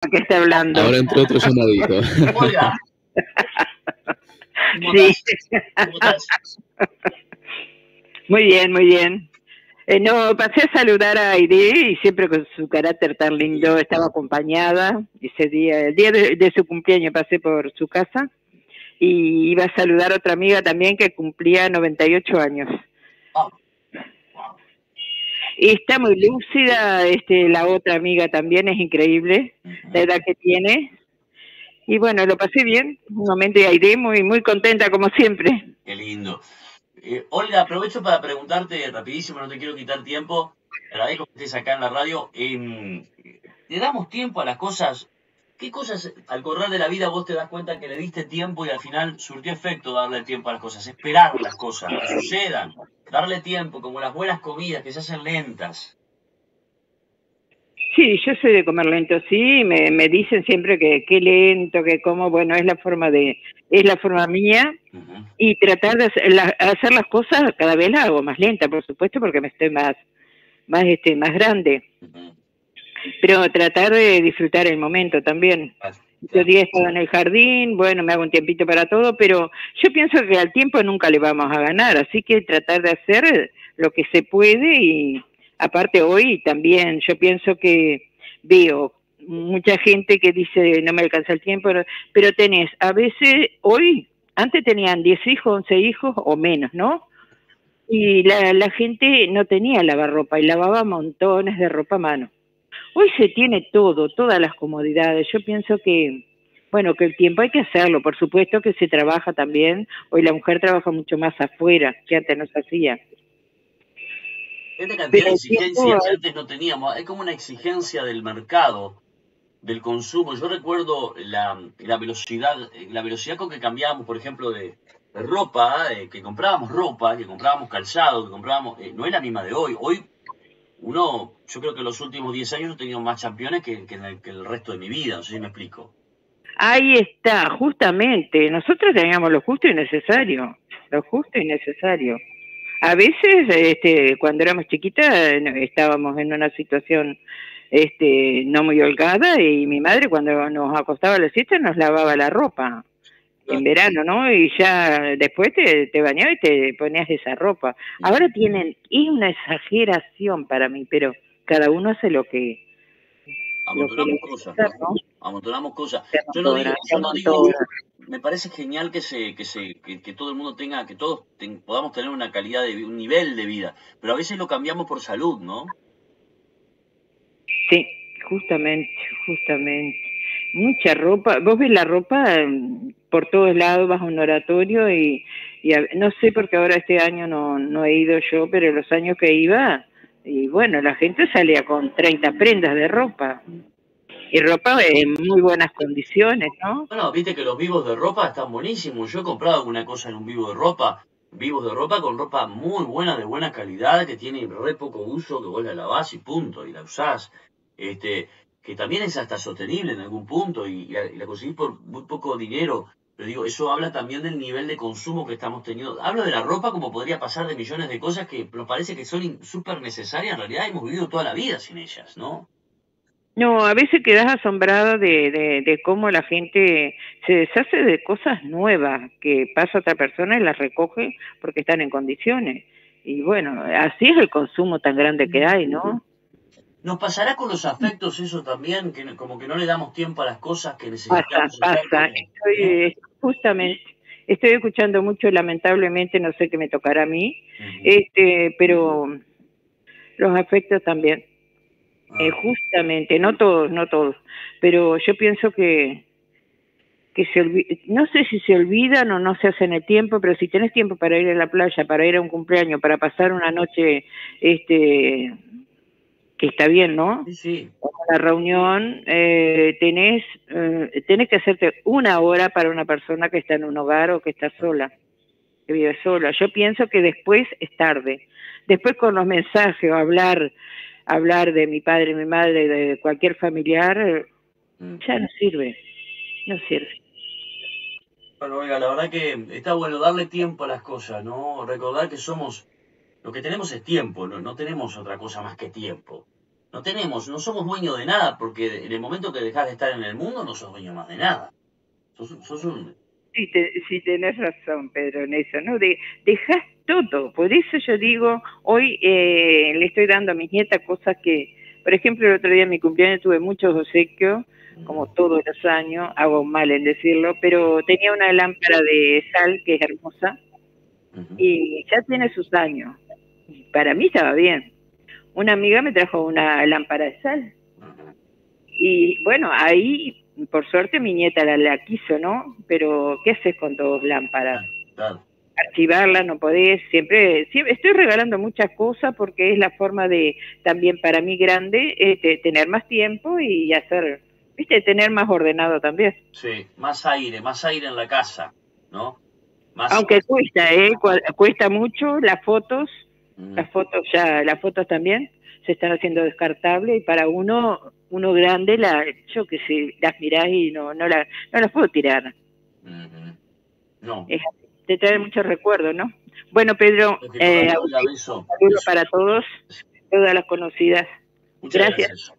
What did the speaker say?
que hablando. Ahora entró otro llamadito. ¿Cómo Sí. Muy bien, muy bien. Eh, no, pasé a saludar a Aide y siempre con su carácter tan lindo estaba acompañada. Ese día, el día de, de su cumpleaños pasé por su casa y iba a saludar a otra amiga también que cumplía 98 años. Wow. Y está muy lúcida, este, la otra amiga también es increíble, la edad que tiene. Y bueno, lo pasé bien, un momento de Aide muy, muy contenta como siempre. Qué lindo. Eh, Olga, aprovecho para preguntarte rapidísimo, no te quiero quitar tiempo. Agradezco que estés acá en la radio. Em, ¿Le damos tiempo a las cosas? ¿Qué cosas al correr de la vida vos te das cuenta que le diste tiempo y al final surtió efecto darle tiempo a las cosas? Esperar las cosas, que sucedan. Darle tiempo, como las buenas comidas que se hacen lentas. Sí, yo soy de comer lento, sí, me, me dicen siempre que qué lento, que como, bueno, es la forma de, es la forma mía y tratar de hacer, la- hacer las cosas cada vez las hago más lenta, por supuesto, porque me estoy más, más, este, más grande. Pero tratar de disfrutar el momento también. Otro día estaba en el jardín, bueno, me hago un tiempito para todo, pero yo pienso que al tiempo nunca le vamos a ganar, así que tratar de hacer lo que se puede y aparte hoy también yo pienso que veo mucha gente que dice no me alcanza el tiempo, pero- pero tenés, a veces hoy, antes tenían 10 hijos, 11 hijos o menos, ¿no? Y la, la gente no tenía lavarropa y lavaba montones de ropa a mano. Hoy se tiene todo, todas las comodidades. Yo pienso que, bueno, que el tiempo hay que hacerlo. Por supuesto que se trabaja también. Hoy la mujer trabaja mucho más afuera que antes no se hacía. Esta cantidad Pero de exigencias que antes no teníamos, es como una exigencia del mercado, del consumo. Yo recuerdo la, la velocidad, la velocidad con que cambiábamos, por ejemplo, de, de ropa, eh, que comprábamos ropa, que comprábamos calzado, que comprábamos, eh, no es la misma de hoy. Hoy uno, yo creo que en los últimos 10 años he tenido más campeones que, el, que el resto de mi vida, no sé si me explico. Ahí está, justamente. Nosotros teníamos lo justo y necesario. Lo justo y necesario. A veces, este, cuando éramos chiquitas, estábamos en una situación este, no muy holgada y mi madre cuando nos acostaba a la siesta nos lavaba la ropa en verano, ¿no? Y ya después te, te bañabas y te ponías esa ropa. Ahora tienen, es una exageración para mí, pero cada uno hace lo que, lo que Amontonamos cosas, gusta, ¿no? Amontonamos cosas. Yo no digo, yo no digo, me parece genial que se, que se, que, que todo el mundo tenga, que todos ten- podamos tener una calidad de un nivel de vida, pero a veces lo cambiamos por salud, ¿no? Sí, justamente, justamente. Mucha ropa. Vos ves la ropa mm, por todos lados, vas a un oratorio y, y a- no sé porque ahora este año no, no he ido yo, pero los años que iba, y bueno, la gente salía con 30 prendas de ropa. Y ropa en muy buenas condiciones, ¿no? Bueno, viste que los vivos de ropa están buenísimos. Yo he comprado alguna cosa en un vivo de ropa, vivos de ropa con ropa muy buena, de buena calidad, que tiene re poco uso, que vos la lavás y punto, y la usás. Este, que también es hasta sostenible en algún punto y, y la, y la conseguís por muy poco dinero. Pero digo, eso habla también del nivel de consumo que estamos teniendo. Hablo de la ropa como podría pasar de millones de cosas que nos parece que son súper necesarias. En realidad hemos vivido toda la vida sin ellas, ¿no? No, a veces quedas asombrada de, de, de cómo la gente se deshace de cosas nuevas que pasa otra persona y las recoge porque están en condiciones. Y bueno, así es el consumo tan grande que hay, ¿no? ¿Nos pasará con los afectos eso también? Que como que no le damos tiempo a las cosas que necesitamos. pasa. Estoy, eh, justamente, estoy escuchando mucho, lamentablemente, no sé qué me tocará a mí, este, pero los afectos también. Ah. Eh, justamente, no todos, no todos, pero yo pienso que que se no sé si se olvidan o no se hacen el tiempo, pero si tenés tiempo para ir a la playa, para ir a un cumpleaños, para pasar una noche, este, que está bien, ¿no? Sí, sí. Una reunión, eh, tenés, eh, tenés que hacerte una hora para una persona que está en un hogar o que está sola, que vive sola. Yo pienso que después es tarde. Después con los mensajes o hablar, hablar de mi padre, mi madre, de cualquier familiar, Mm. ya no sirve, no sirve. Bueno, oiga, la verdad que está bueno darle tiempo a las cosas, ¿no? Recordar que somos, lo que tenemos es tiempo, no, no tenemos otra cosa más que tiempo. no tenemos, no somos dueños de nada, porque en el momento que dejas de estar en el mundo no sos dueño más de nada. Sos, sos un... Sí, te, sí, tenés razón, Pedro, en eso, ¿no? De, dejas todo. Por eso yo digo, hoy eh, le estoy dando a mis nietas cosas que, por ejemplo, el otro día en mi cumpleaños tuve muchos obsequios, como todos los años, hago mal en decirlo, pero tenía una lámpara de sal que es hermosa y ya tiene sus años. Para mí estaba bien una amiga me trajo una lámpara de sal. Y bueno, ahí, por suerte, mi nieta la, la quiso, ¿no? Pero, ¿qué haces con dos lámparas? Archivarla no podés, siempre, siempre, estoy regalando muchas cosas porque es la forma de, también para mí grande, este, tener más tiempo y hacer, viste, tener más ordenado también. Sí, más aire, más aire en la casa, ¿no? Más... Aunque cuesta, ¿eh? Cuesta mucho las fotos, las fotos ya, las fotos también se están haciendo descartables y para uno, uno grande, la, yo que sé, las mirás y no, no, la, no las puedo tirar. No. te trae muchos recuerdos, ¿no? Bueno, Pedro, eh, saludos para todos, todas las conocidas. gracias.